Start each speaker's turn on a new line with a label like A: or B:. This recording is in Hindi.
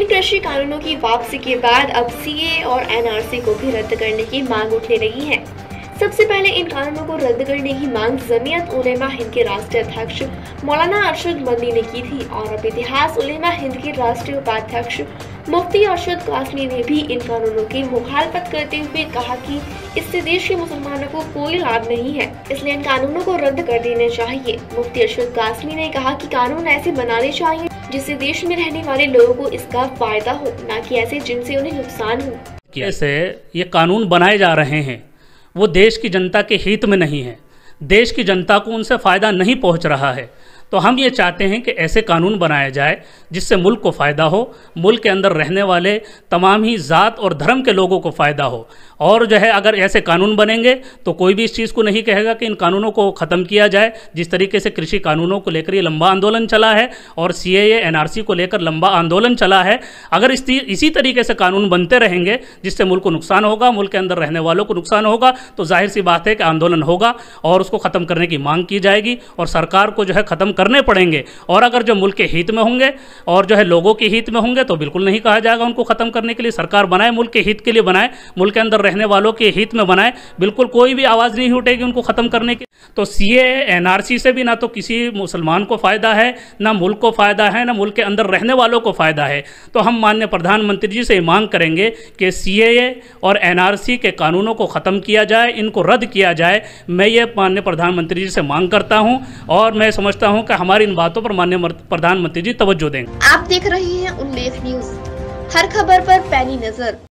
A: कृषि कानूनों की वापसी के बाद अब सीए और एनआरसी को भी रद्द करने की मांग उठने लगी है। सबसे पहले इन कानूनों को रद्द करने की मांग जमीयत उलेमा हिंद के राष्ट्रीय अध्यक्ष मौलाना अरशद मदनी ने की थी और अब इतिहास उलेमा हिंद के राष्ट्रीय उपाध्यक्ष मुफ्ती अरशद कासमी ने भी इन कानूनों की मुखालफत करते हुए कहा कि इससे देश के मुसलमानों को कोई लाभ नहीं है, इसलिए इन कानूनों को रद्द कर देने चाहिए। मुफ्ती अरशद कासमी ने कहा कि कानून ऐसे बनाने चाहिए जिससे देश में रहने वाले लोगों को इसका फ़ायदा हो, न कि ऐसे जिनसे उन्हें नुकसान हो।
B: कैसे ये कानून बनाए जा रहे हैं। वो देश की जनता के हित में नहीं है। देश की जनता को उनसे फ़ायदा नहीं पहुँच रहा है। तो हम ये चाहते हैं कि ऐसे कानून बनाए जाए, जिससे मुल्क को फ़ायदा हो, मुल्क के अंदर रहने वाले तमाम ही ज़ात और धर्म के लोगों को फ़ायदा हो। और जो है अगर ऐसे कानून बनेंगे तो कोई भी इस चीज़ को नहीं कहेगा कि इन कानूनों को ख़त्म किया जाए। जिस तरीके से कृषि कानूनों को लेकर ये लंबा आंदोलन चला है और सी ए को लेकर लंबा आंदोलन चला है, अगर इस इसी तरीके से कानून बनते रहेंगे, जिससे मुल्क को नुकसान होगा, मुल्क के अंदर रहने वालों को नुकसान होगा तो ज़ाहिर सी बात है कि आंदोलन होगा और उसको ख़त्म करने की मांग की जाएगी और सरकार को जो है ख़त्म करने पड़ेंगे। और अगर जो मुल्क के हित में होंगे और जो है लोगों के हित में होंगे तो बिल्कुल नहीं कहा जाएगा उनको ख़त्म करने के लिए। सरकार बनाए, मुल्क के हित के लिए बनाए, मुल्क के अंदर रहने वालों के हित में बनाए। बिल्कुल कोई भी आवाज़ नहीं उठेगी उनको ख़त्म करने की। तो सी एनआरसी से भी ना तो किसी मुसलमान को फ़ायदा है, ना मुल्क को फ़ायदा है, ना मुल्क के अंदर रहने वालों को फ़ायदा है। तो हम माननीय प्रधानमंत्री जी से मांग करेंगे कि सी और एनआरसी के कानूनों को ख़त्म किया जाए, इनको रद्द किया जाए। मैं ये माननीय प्रधानमंत्री जी से मांग करता हूँ और मैं समझता हूँ कि हमारी इन बातों पर माननीय प्रधानमंत्री जी तवज्जो देंगे।
A: आप देख रहे हैं उल्लेख न्यूज़। हर खबर पर पैनी नज़र।